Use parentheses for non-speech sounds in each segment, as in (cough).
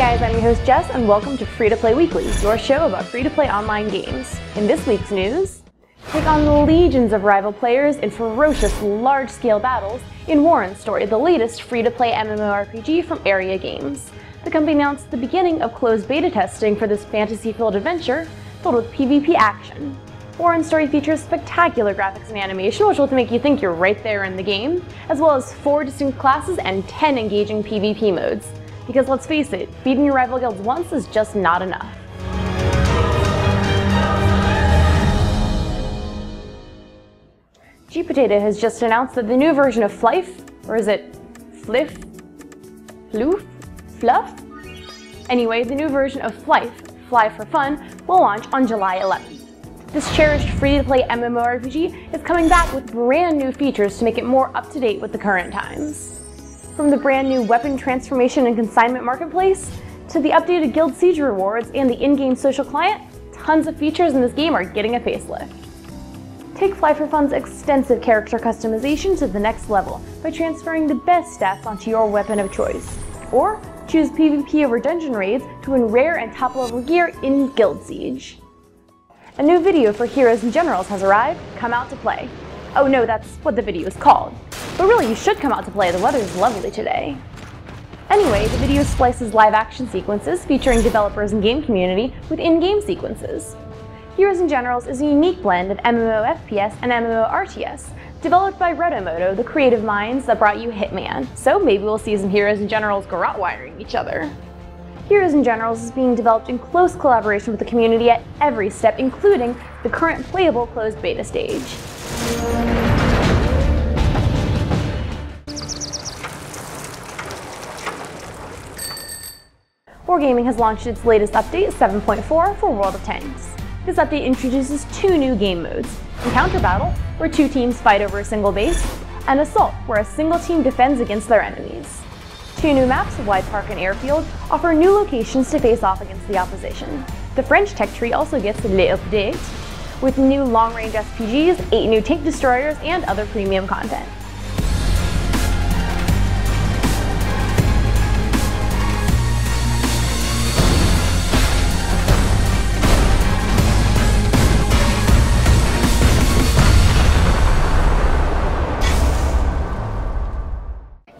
your host Jess, and welcome to Free to Play Weekly, your show about free to play online games. In this week's news, take on legions of rival players in ferocious, large scale battles in Waren Story, the latest free to play MMORPG from Area Games. The company announced the beginning of closed beta testing for this fantasy filled adventure filled with PvP action. Waren Story features spectacular graphics and animation, which will make you think you're right there in the game, as well as four distinct classes and 10 engaging PvP modes. Because let's face it, beating your rival guilds once is just not enough. G-Potato has just announced that the new version of Flife, or is it Fliff? Floof? Fluff? Anyway, the new version of Flife, Fly for Fun, will launch on July 11th. This cherished free-to-play MMORPG is coming back with brand new features to make it more up-to-date with the current times. From the brand new weapon transformation and consignment marketplace, to the updated Guild Siege rewards and the in-game social client, tons of features in this game are getting a facelift. Take Fly for Fun's extensive character customization to the next level by transferring the best stats onto your weapon of choice. Or choose PvP over dungeon raids to win rare and top level gear in Guild Siege. A new video for Heroes and Generals has arrived, come out to play. Oh no, that's what the video is called. But really, you should come out to play, the weather is lovely today. Anyway, the video splices live action sequences featuring developers and game community with in-game sequences. Heroes and Generals is a unique blend of MMO FPS and MMO RTS, developed by Reto-Moto, the creative minds that brought you Hitman. So maybe we'll see some Heroes and Generals garrote wiring each other. Heroes and Generals is being developed in close collaboration with the community at every step, including the current playable closed beta stage. Wargaming has launched its latest update, 7.4, for World of Tanks. This update introduces two new game modes, Encounter Battle, where two teams fight over a single base, and Assault, where a single team defends against their enemies. Two new maps, Wide Park and Airfield, offer new locations to face off against the opposition. The French tech tree also gets Le Update, with new long-range SPGs, 8 new tank destroyers, and other premium content.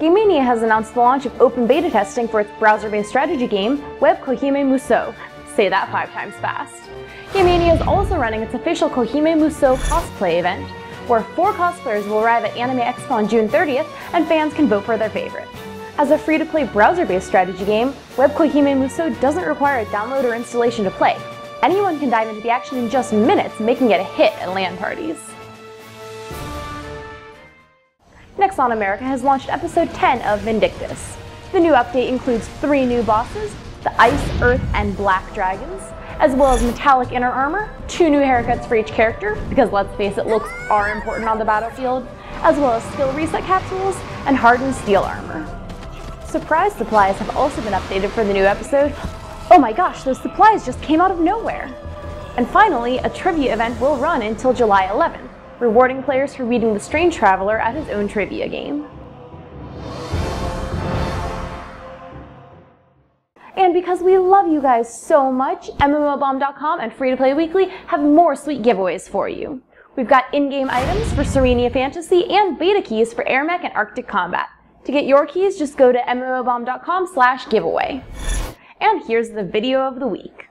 GameMania has announced the launch of open beta testing for its browser-based strategy game, Web Koihime Musou. Say that five times fast. GameMania is also running its official Koihime Musou cosplay event, where four cosplayers will arrive at Anime Expo on June 30th, and fans can vote for their favorite. As a free-to-play browser-based strategy game, Web Koihime Musou doesn't require a download or installation to play. Anyone can dive into the action in just minutes, making it a hit at LAN parties. Nexon America has launched episode 10 of Vindictus. The new update includes three new bosses, the Ice, Earth, and Black Dragons, as well as metallic inner armor, two new haircuts for each character, because let's face it, looks are important on the battlefield, as well as skill reset capsules and hardened steel armor. Surprise supplies have also been updated for the new episode. Oh my gosh, those supplies just came out of nowhere! And finally, a trivia event will run until July 11th rewarding players for beating the Strange Traveler at his own trivia game. And because we love you guys so much, MMOBomb.com and Free to Play Weekly have more sweet giveaways for you. We've got in-game items for Serenia Fantasy and beta keys for AirMech and Arctic Combat. To get your keys, just go to mmobomb.com slash giveaway. And here's the video of the week.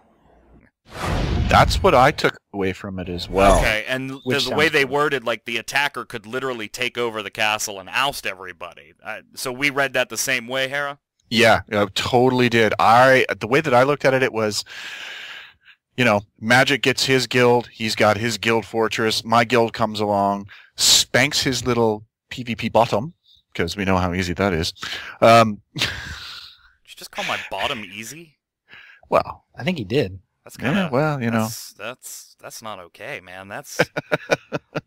That's what I took away from it as well. Okay, and the, the way they worded, like the attacker could literally take over the castle and oust everybody. Uh, so we read that the same way, Hera. Yeah, I totally did. I the way that I looked at it, it was, you know, Magic gets his guild. He's got his guild fortress. My guild comes along, spanks his little PvP bottom because we know how easy that is. Um, Did you just call my bottom easy? Well, I think he did. That's kind of yeah, well, you know, that's, that's that's not okay, man. That's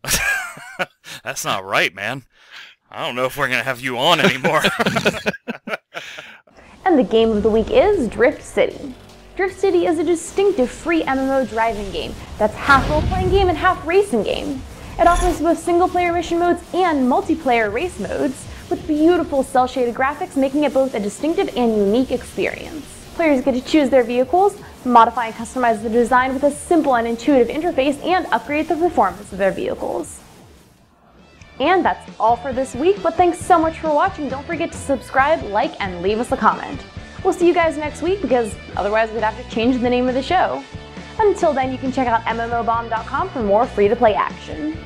(laughs) that's not right, man. I don't know if we're gonna have you on anymore. (laughs) (laughs) and the game of the week is Drift City. Drift City is a distinctive free MMO driving game that's half role-playing game and half racing game. It offers both single-player mission modes and multiplayer race modes, with beautiful cel-shaded graphics making it both a distinctive and unique experience. Players get to choose their vehicles, modify and customize the design with a simple and intuitive interface, and upgrade the performance of their vehicles. And that's all for this week, but thanks so much for watching. Don't forget to subscribe, like, and leave us a comment. We'll see you guys next week because otherwise we'd have to change the name of the show. Until then, you can check out MMOBomb.com for more free-to-play action.